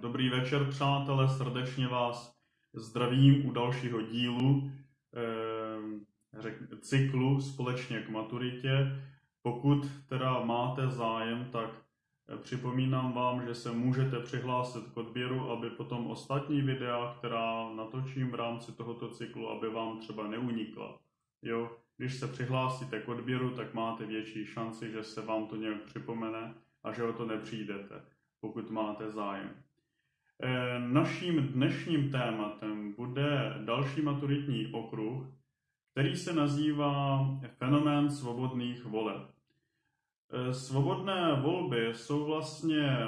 dobrý večer, přátelé, srdečně vás zdravím u dalšího dílu eh, řek, cyklu Společně k maturitě. Pokud teda máte zájem, tak eh, připomínám vám, že se můžete přihlásit k odběru, aby potom ostatní videa, která natočím v rámci tohoto cyklu, aby vám třeba neunikla. Jo, když se přihlásíte k odběru, tak máte větší šanci, že se vám to nějak připomene a že o to nepřijdete pokud máte zájem. Eh, naším dnešním tématem bude další maturitní okruh, který se nazývá fenomén svobodných voleb. Eh, svobodné volby jsou vlastně,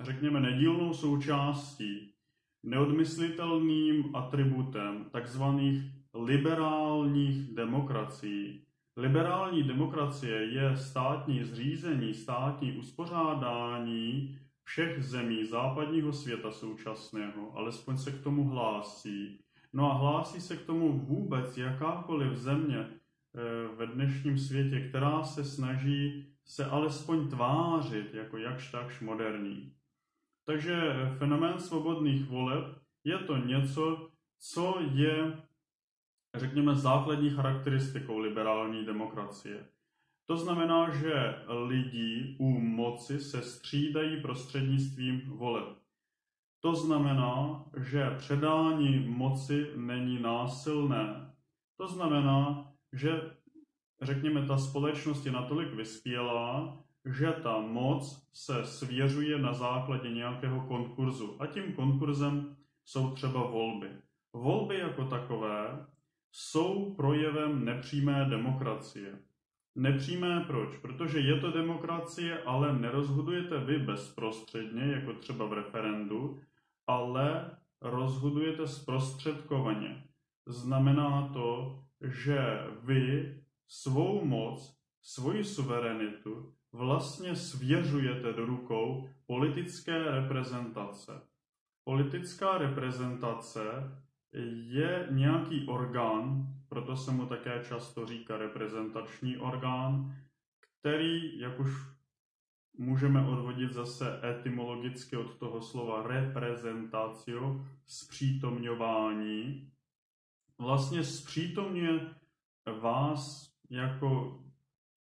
řekněme, nedílnou součástí, neodmyslitelným atributem takzvaných liberálních demokracií. Liberální demokracie je státní zřízení, státní uspořádání, všech zemí západního světa současného, alespoň se k tomu hlásí. No a hlásí se k tomu vůbec jakákoliv země eh, ve dnešním světě, která se snaží se alespoň tvářit jako jakž takž moderní. Takže fenomén svobodných voleb je to něco, co je, řekněme, základní charakteristikou liberální demokracie. To znamená, že lidi u moci se střídají prostřednictvím voleb. To znamená, že předání moci není násilné. To znamená, že řekněme, ta společnost je natolik vyspělá, že ta moc se svěřuje na základě nějakého konkurzu. A tím konkurzem jsou třeba volby. Volby jako takové jsou projevem nepřímé demokracie. Nepřímé proč? Protože je to demokracie, ale nerozhodujete vy bezprostředně, jako třeba v referendu, ale rozhodujete zprostředkovaně. Znamená to, že vy svou moc, svoji suverenitu vlastně svěřujete do rukou politické reprezentace. Politická reprezentace je nějaký orgán, proto se mu také často říká reprezentační orgán, který, jak už můžeme odvodit zase etymologicky od toho slova reprezentácio, zpřítomňování, vlastně zpřítomňuje vás jako,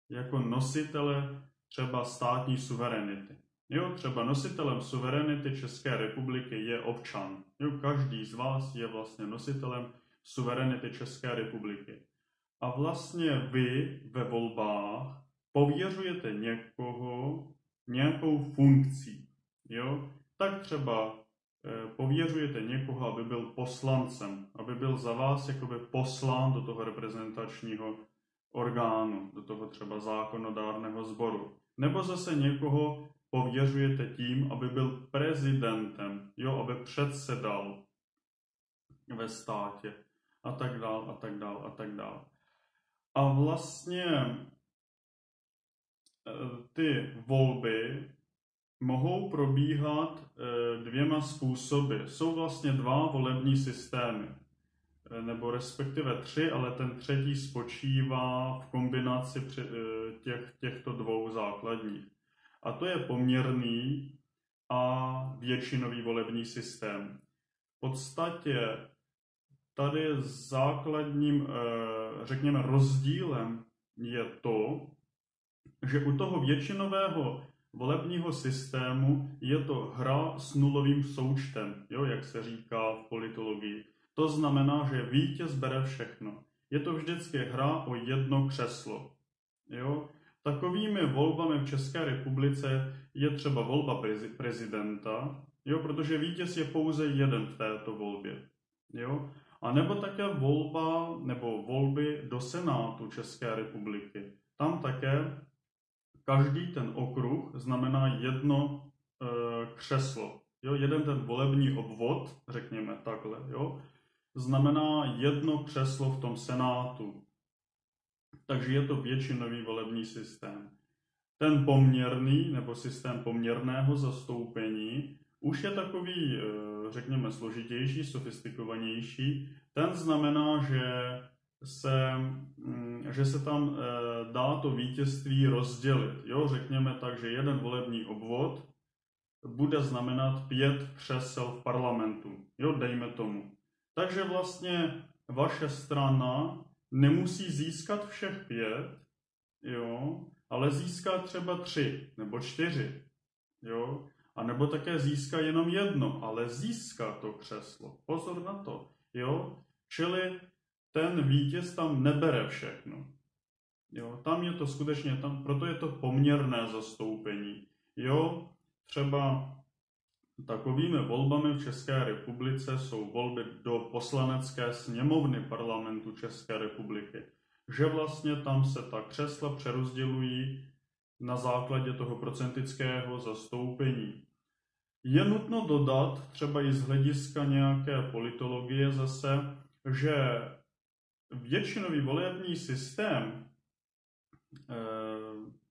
jako nositele třeba státní suverenity. Jo, třeba nositelem suverenity České republiky je občan. Jo, každý z vás je vlastně nositelem suverenity České republiky. A vlastně vy ve volbách pověřujete někoho nějakou funkcí. Jo? Tak třeba e, pověřujete někoho, aby byl poslancem, aby byl za vás jakoby poslán do toho reprezentačního orgánu, do toho třeba zákonodárného sboru. Nebo zase někoho pověřujete tím, aby byl prezidentem, jo, aby předsedal ve státě a tak dál a tak dál a tak dál. A vlastně eh, ty volby mohou probíhat eh, dvěma způsoby. Jsou vlastně dva volební systémy, eh, nebo respektive tři, ale ten třetí spočívá v kombinaci těch, těchto dvou základních. A to je poměrný a většinový volební systém. V podstatě tady základním, eh, řekněme, rozdílem je to, že u toho většinového volebního systému je to hra s nulovým součtem, jo, jak se říká v politologii. To znamená, že vítěz bere všechno. Je to vždycky hra o jedno křeslo. Jo? Takovými volbami v České republice je třeba volba prezidenta, jo, protože vítěz je pouze jeden v této volbě. Jo? A nebo také volba nebo volby do Senátu České republiky. Tam také každý ten okruh znamená jedno e, křeslo. Jo? Jeden ten volební obvod, řekněme takhle, jo? znamená jedno křeslo v tom Senátu. Takže je to většinový volební systém. Ten poměrný nebo systém poměrného zastoupení už je takový, eh, řekněme, složitější, sofistikovanější. Ten znamená, že se, mm, že se tam eh, dá to vítězství rozdělit. Jo, řekněme tak, že jeden volební obvod bude znamenat pět křesel v parlamentu. Jo, dejme tomu. Takže vlastně vaše strana nemusí získat všech pět, jo, ale získá třeba tři nebo čtyři. Jo, a nebo také získá jenom jedno, ale získá to křeslo. Pozor na to. Jo, čili ten vítěz tam nebere všechno. Jo, tam je to skutečně, tam, proto je to poměrné zastoupení. Jo, třeba takovými volbami v České republice jsou volby do poslanecké sněmovny parlamentu České republiky. Že vlastně tam se ta křesla přerozdělují na základě toho procentického zastoupení. Je nutno dodat, třeba i z hlediska nějaké politologie zase, že většinový volební systém, eh,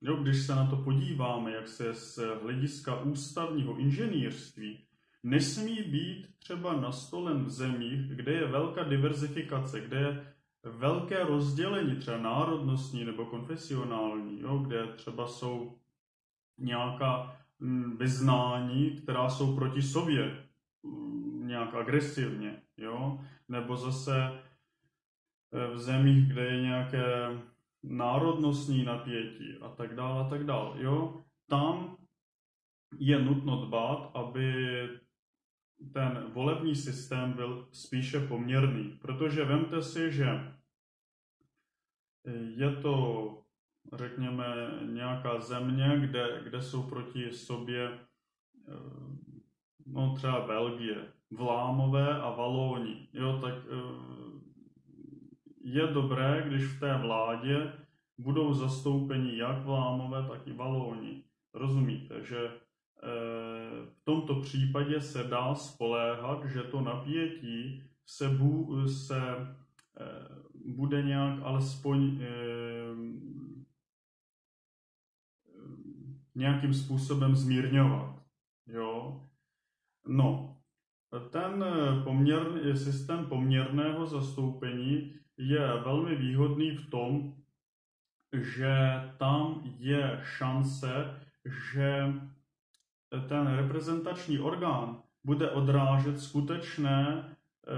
jo, když se na to podíváme, jak se z hlediska ústavního inženýrství, nesmí být třeba nastolen v zemích, kde je velká diverzifikace, kde je velké rozdělení, třeba národnostní nebo konfesionální, jo, kde třeba jsou nějaká mm, vyznání, která jsou proti sobě mm, nějak agresivně, jo, nebo zase Eh, v zemích, kde je nějaké národnostní napětí a tak dále a tak dále. Jo? Tam je nutno dbát, aby ten volební systém byl spíše poměrný, protože vemte si, že je to, řekněme, nějaká země, kde, kde jsou proti sobě, eh, no třeba Belgie, Vlámové a Valóni. Jo, tak eh, je dobré, když v té vládě budou zastoupeni jak Vlámové, tak i Valóni. Rozumíte, že eh, tomto případě se dá spoléhat, že to napětí se, bu, se eh, bude nějak alespoň eh, nějakým způsobem zmírňovat. Jo? No, ten poměr, systém poměrného zastoupení je velmi výhodný v tom, že tam je šance, že ten reprezentační orgán bude odrážet skutečné eh,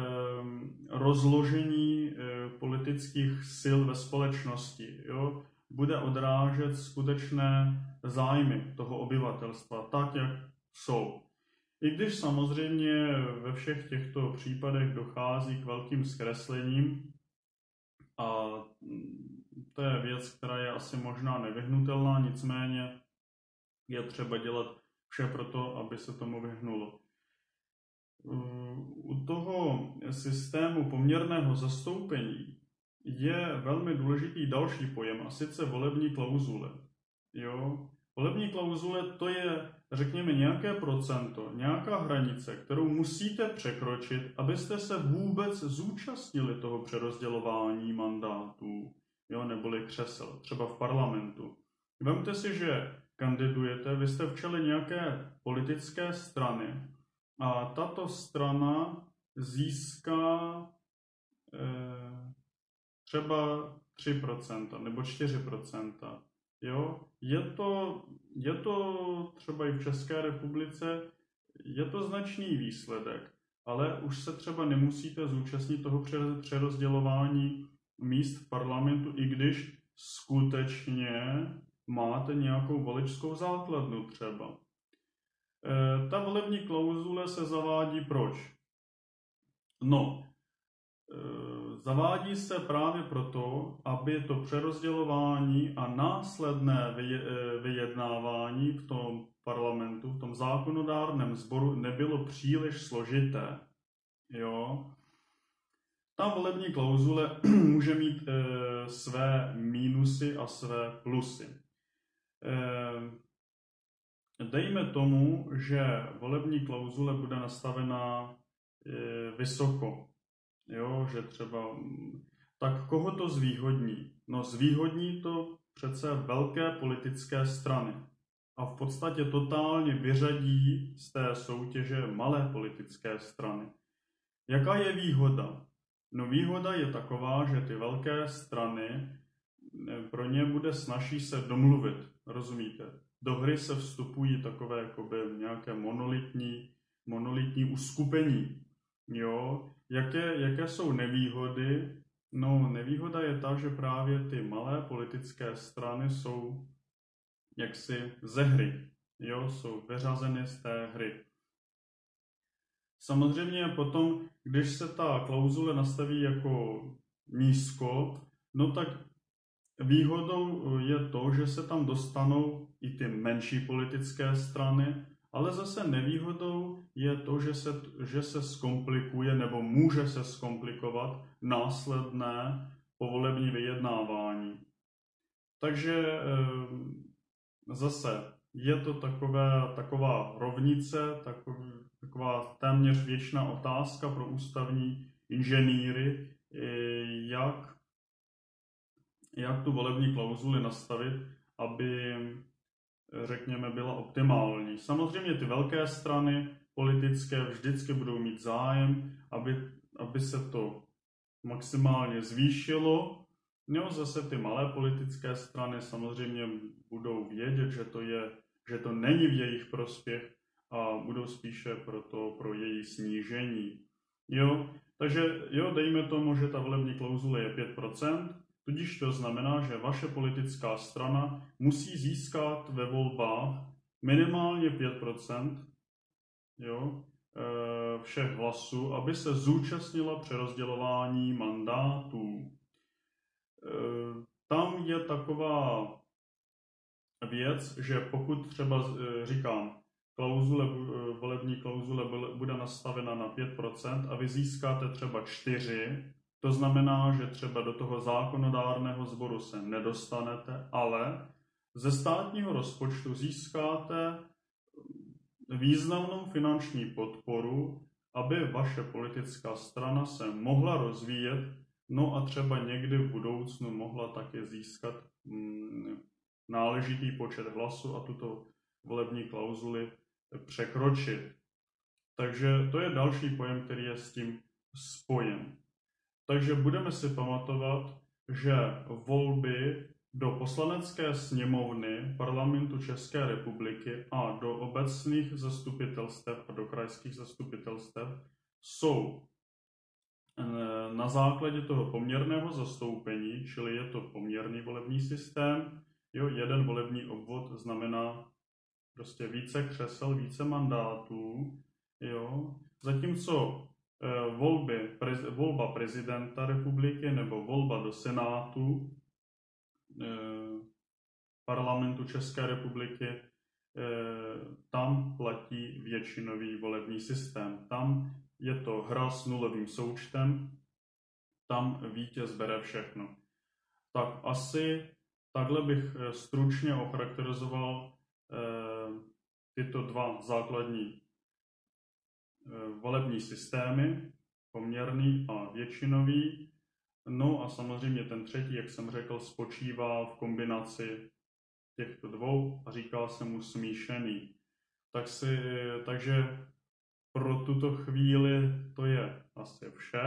rozložení eh, politických sil ve společnosti. Jo? Bude odrážet skutečné zájmy toho obyvatelstva, tak, jak jsou. I když samozřejmě ve všech těchto případech dochází k velkým zkreslením, a mm, to je věc, která je asi možná nevyhnutelná, nicméně je třeba dělat vše pro to, aby se tomu vyhnulo. U toho systému poměrného zastoupení je velmi důležitý další pojem, a sice volební klauzule. Jo? Volební klauzule to je, řekněme, nějaké procento, nějaká hranice, kterou musíte překročit, abyste se vůbec zúčastnili toho přerozdělování mandátů, jo, neboli křesel, třeba v parlamentu. Vemte si, že kandidujete, vy jste v čele nějaké politické strany a tato strana získá eh, třeba 3% nebo 4%. Jo, je to, je to třeba i v České republice, je to značný výsledek, ale už se třeba nemusíte zúčastnit toho přerozdělování míst v parlamentu, i když skutečně máte nějakou voličskou základnu třeba. E, ta volební klauzule se zavádí proč? No, e, zavádí se právě proto, aby to přerozdělování a následné eh, vyjednávání v tom parlamentu, v tom zákonodárném sboru nebylo příliš složité. Jo? Ta volební klauzule může mít e, své mínusy a své plusy. E, dejme tomu, že volební klauzule bude nastavena e, vysoko, Jo, že třeba, tak koho to zvýhodní? No zvýhodní to přece velké politické strany. A v podstatě totálně vyřadí z té soutěže malé politické strany. Jaká je výhoda? No výhoda je taková, že ty velké strany, pro ně bude snaží se domluvit, rozumíte? do hry se vstupují takové jakoby nějaké monolitní, monolitní uskupení. Jo? Jaké, jaké jsou nevýhody? No, nevýhoda je ta, že právě ty malé politické strany jsou jaksi ze hry. Jo, jsou vyřazeny z té hry. Samozřejmě potom, když se ta klauzule nastaví jako nízko, no tak výhodou je to, že se tam dostanou i ty menší politické strany, ale zase nevýhodou je to, že se, že se zkomplikuje nebo může se zkomplikovat následné povolební vyjednávání. Takže ehm, zase je to takové, taková rovnice, takový, taková téměř věčná otázka pro ústavní inženýry, jak, jak tu volební klauzuli nastavit, aby, řekněme, byla optimální. Samozřejmě ty velké strany politické vždycky budou mít zájem, aby, aby se to maximálně zvýšilo. No zase ty malé politické strany samozřejmě budou vědět, že to, je, že to není v jejich prospěch a budou spíše pro, to, pro její snížení. Jo, takže jo, dejme tomu, že ta volební klauzule je 5%, tudíž to znamená, že vaše politická strana musí získat ve volbách minimálně 5% jo, e, všech hlasů, aby se zúčastnila přerozdělování mandátů. E, tam je taková věc, že pokud třeba e, říkám, klauzule, volební klauzule bude nastavena na 5% a vy získáte třeba 4, to znamená, že třeba do toho zákonodárného sboru se nedostanete, ale ze státního rozpočtu získáte významnou finanční podporu, aby vaše politická strana se mohla rozvíjet, no a třeba někdy v budoucnu mohla také získat mm, náležitý počet hlasů a tuto volební klauzuli překročit. Takže to je další pojem, který je s tím spojen. Takže budeme si pamatovat, že volby do poslanecké sněmovny parlamentu České republiky a do obecných zastupitelstev a do krajských zastupitelstev jsou eh, na základě toho poměrného zastoupení, čili je to poměrný volební systém, jo, jeden volební obvod znamená prostě více křesel, více mandátů, jo, zatímco volby, prez, volba prezidenta republiky nebo volba do senátu Eh, parlamentu České republiky, eh, tam platí většinový volební systém. Tam je to hra s nulovým součtem, tam vítěz bere všechno. Tak asi takhle bych eh, stručně ocharakterizoval tyto dva základní volební systémy, poměrný a většinový. No a samozřejmě ten třetí, jak jsem řekl, spočívá v kombinaci těchto dvou a říká se mu smíšený. Tak si, takže pro tuto chvíli to je asi vše.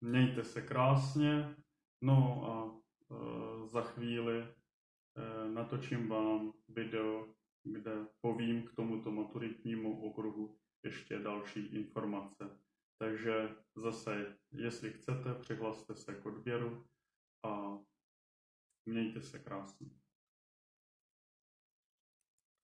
Mějte se krásně, no a e, za chvíli e, natočím vám video, kde povím k tomuto maturitnímu okruhu ještě další informace. Takže zase, jestli chcete, přihlaste se k odběru a mějte se krásně.